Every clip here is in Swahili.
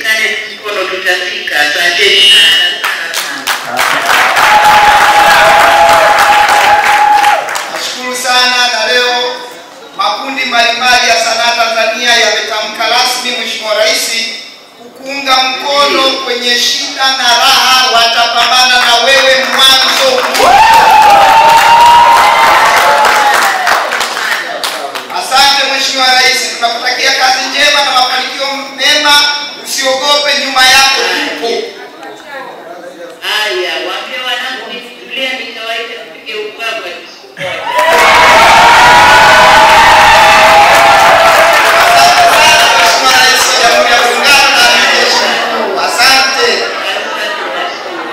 Tushikane mkono tutafika. Asanteni sana. Nashukuru sana na leo makundi mbalimbali ya sanaa Tanzania yametamka rasmi Mheshimiwa Rais kukuunga mkono kwenye shida na raha, watapambana na wewe mwanzo. Asante Mheshimiwa Rais, tunakutakia kazi njema na mafanikio mema. Usiogope, nyuma yako tupo. Haya, waambie wanangu nifungulie nikawaita tupige ubwabwa siku moja. Mheshimiwa Rais wa Jamhuri ya Muungano na Amiri Jeshi Mkuu. Asante.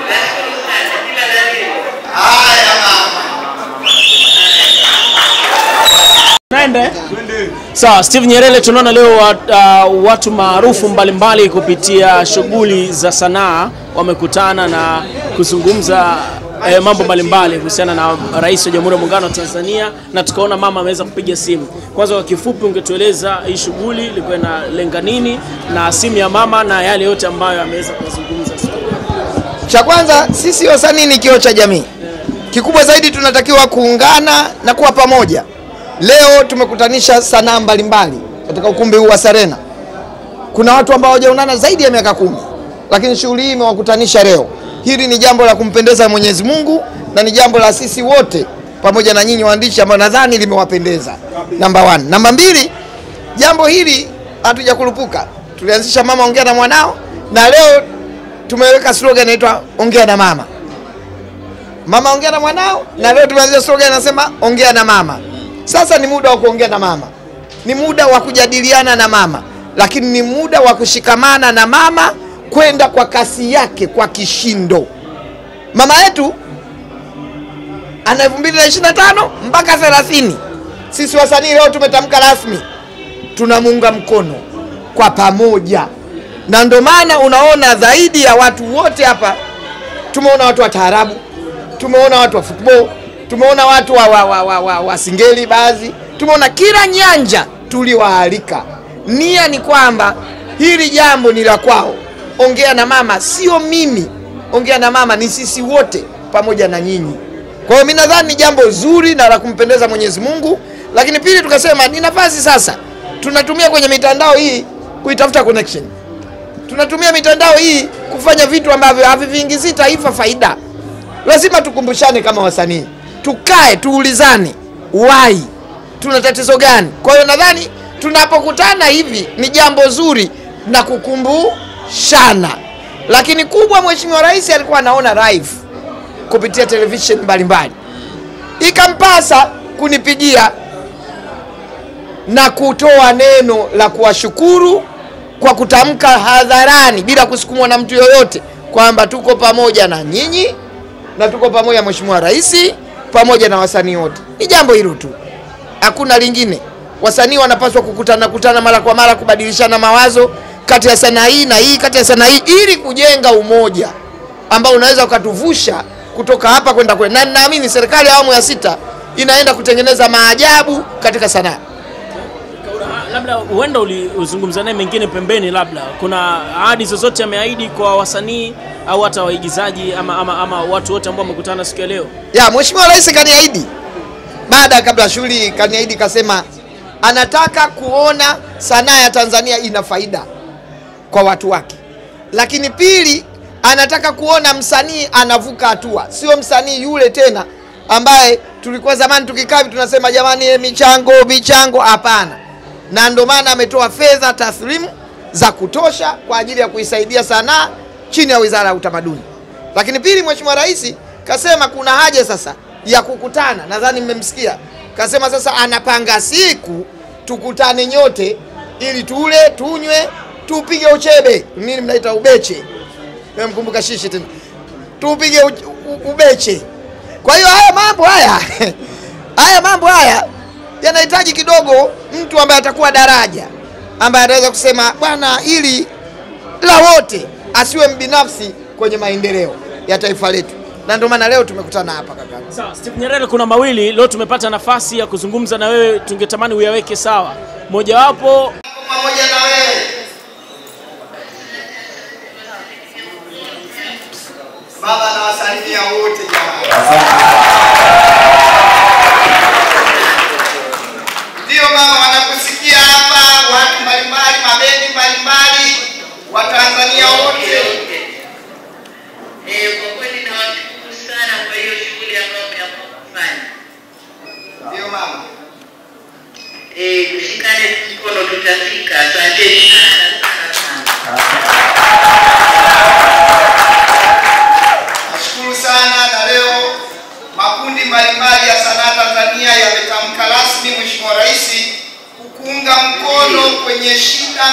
Nashukuru sana. Kila la heri. Haya mama. Naende. Sawa, Steve Nyerere tunaona leo wat, uh, watu maarufu mbalimbali kupitia shughuli za sanaa wamekutana na kuzungumza eh, mambo mbalimbali kuhusiana na Rais wa Jamhuri ya Muungano wa Tanzania na tukaona mama ameweza kupiga simu. Kwanza kwa kifupi, ungetueleza hii shughuli ilikuwa inalenga nini na simu ya mama na yale yote ambayo ameweza kuzungumza. Cha kwanza sisi wasanii ni kioo cha jamii. Kikubwa zaidi tunatakiwa kuungana na kuwa pamoja. Leo tumekutanisha sanaa mbalimbali katika ukumbi huu wa Serena. Kuna watu ambao hawajaonana zaidi ya miaka kumi, lakini shughuli hii imewakutanisha leo. Hili ni jambo la kumpendeza Mwenyezi Mungu na ni jambo la sisi wote pamoja na nyinyi waandishi ambao nadhani limewapendeza. Namba one. Namba mbili, jambo hili hatujakurupuka. Tulianzisha mama ongea na mwanao na leo tumeweka slogan inaitwa ongea na mama. Mama ongea na mwanao, na leo tumeanzisha slogan inasema ongea na mama. Sasa ni muda wa kuongea na mama, ni muda wa kujadiliana na mama, lakini ni muda wa kushikamana na mama kwenda kwa kasi yake kwa kishindo. Mama yetu ana 2025 mpaka 30. Sisi wasanii leo tumetamka rasmi tunamuunga mkono kwa pamoja, na ndio maana unaona zaidi ya watu wote hapa, tumeona watu wa taarabu, tumeona watu wa football, tumeona watu wa, wa, wa, wa, wa, wa singeli baadhi, tumeona kila nyanja tuliwaalika. Nia ni kwamba hili jambo ni la kwao. Ongea na mama sio mimi, ongea na mama ni sisi wote pamoja na nyinyi. Kwa hiyo mimi nadhani ni jambo zuri na la kumpendeza Mwenyezi Mungu, lakini pili tukasema ni nafasi sasa tunatumia kwenye mitandao hii kuitafuta connection. Tunatumia mitandao hii kufanya vitu ambavyo haviviingizii taifa faida. Lazima tukumbushane kama wasanii, tukae tuulizane, wai tuna tatizo gani? Kwa hiyo nadhani tunapokutana hivi ni jambo zuri na kukumbushana, lakini kubwa, Mheshimiwa Rais alikuwa anaona live kupitia televisheni mbalimbali, ikampasa kunipigia na kutoa neno la kuwashukuru kwa kutamka hadharani bila kusukumwa na mtu yoyote kwamba tuko pamoja na nyinyi na tuko pamoja Mheshimiwa Rais pamoja na wasanii wote. Ni jambo hilo tu, hakuna lingine. Wasanii wanapaswa kukutana kutana mara kwa mara, kubadilishana mawazo kati ya sanaa hii na hii, kati ya sanaa hii, ili kujenga umoja ambao unaweza ukatuvusha kutoka hapa kwenda kule, na naamini serikali ya awamu ya sita inaenda kutengeneza maajabu katika sanaa. Labda huenda ulizungumza naye mengine pembeni, labda kuna ahadi zozote ameahidi kwa wasanii au hata waigizaji ama, ama, ama watu wote ambao wamekutana siku ya leo? ya Mheshimiwa Rais kaniahidi baada kabla shughuli, kaniahidi kasema anataka kuona sanaa ya Tanzania ina faida kwa watu wake, lakini pili anataka kuona msanii anavuka hatua, sio msanii yule tena ambaye tulikuwa zamani tukikaa tunasema jamani, eh, michango michango. Hapana, na ndio maana ametoa fedha taslimu za kutosha kwa ajili ya kuisaidia sanaa chini ya Wizara ya Utamaduni. Lakini pili, Mheshimiwa Rais kasema kuna haja sasa ya kukutana, nadhani mmemsikia, kasema sasa anapanga siku tukutane nyote ili tule, tunywe, tupige uchebe, nini mnaita ubeche, mkumbuka shishi tena, tupige ubeche. Kwa hiyo haya mambo haya haya mambo haya yanahitaji kidogo mtu ambaye atakuwa daraja, ambaye anaweza kusema bwana, ili la wote, asiwe mbinafsi kwenye maendeleo ya taifa letu, na ndio maana leo tumekutana hapa kaka. Sawa, Steve Nyerere, kuna mawili leo tumepata nafasi ya kuzungumza na wewe, tungetamani uyaweke sawa. Mojawapo pamoja na wewe baba, nawasalimia wote jamani. Ndio mama, wanakusikia hapa watu mbalimbali, mabendi mbalimbali, Watanzania wote. Eh, kwa kweli nawashukuru sana kwa hiyo shughuli ambayo mmeamua kufanya. Ndio mama, Eh, tushikane mkono tutafika. Asanteni sana sana sana. nashukuru sana, na leo makundi mbalimbali ya sanaa Tanzania yametamka rasmi, Mheshimiwa Rais, kukuunga mkono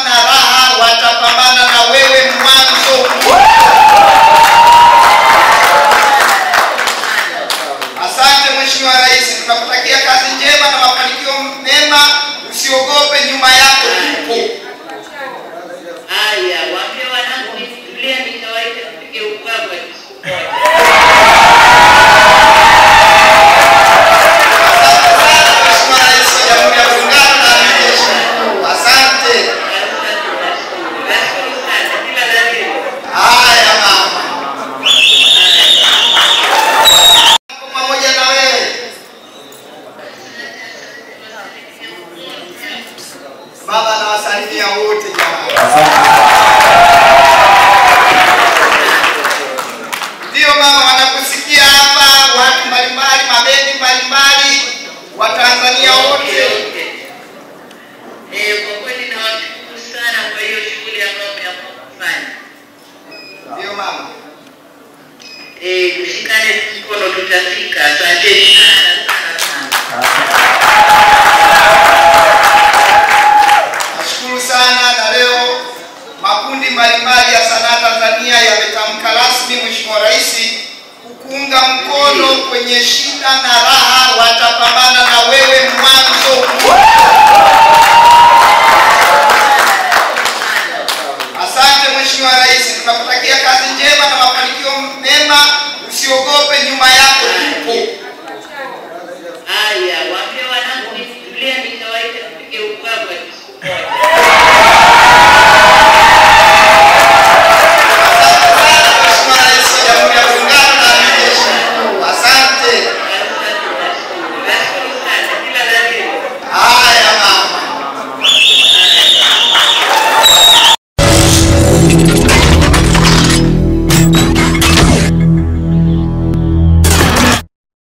kwenye shida na raha, watapambana na wewe mwanzo. Asante Mheshimiwa Rais, tunakutakia kazi njema na mafanikio mema. Usiogope, nyuma yako tupo. Haya, waambie wanangu nifikiria nitawaita tupige ubwabwa siku moja. Mheshimiwa Rais wa Jamhuri ya Muungano na Amiri Jeshi Mkuu. Asante. Nashukuru sana, kila la heri. Haya mama, pamoja na wewe baba, nawasalimia wote jamani. Ndio mama, wanakusikia hapa watu mbalimbali, mabendi mbalimbali, Watanzania wote. Eh, kwa kweli nawashukuru sana kwa hiyo shughuli ambayo mmeamua kufanya. Ndio mama, Eh, mkono tutafika. Asanteni sana sana sana. nashukuru sana, na leo makundi mbalimbali ya sanaa Tanzania yametamka rasmi, Mheshimiwa Rais, kukuunga mkono kwenye shida na nyuma yako